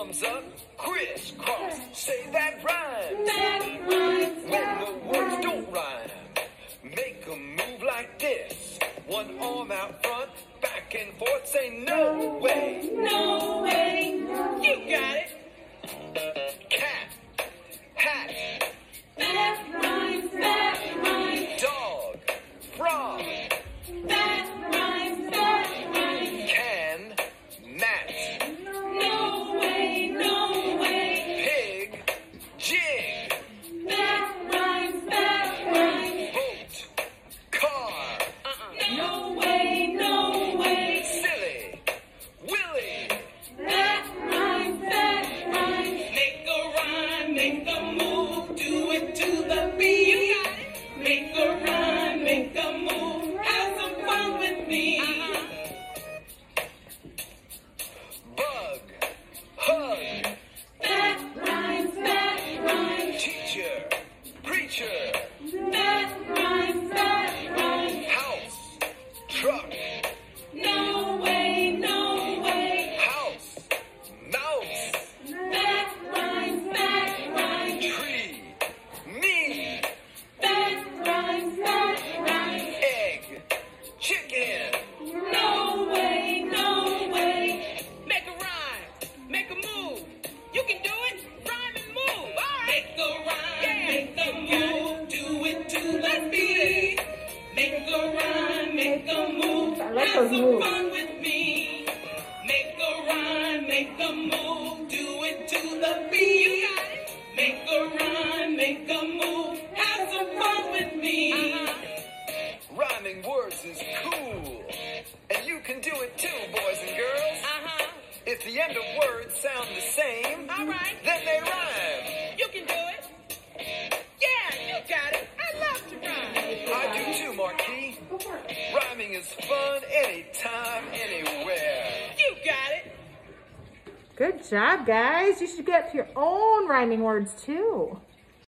Thumbs up, crisscross. Say that rhyme. That rhymes. When the words don't rhyme, make a move like this. One arm out front, back and forth. Say no way. No way. those uh-huh. Rhyming Words is cool, and you can do it too, boys and girls. Uh-huh. If the end of words sound the same, All right. then they rhyme. You can do Swimming is fun anytime, anywhere. You got it. Good job, guys. You should get your own rhyming words, too.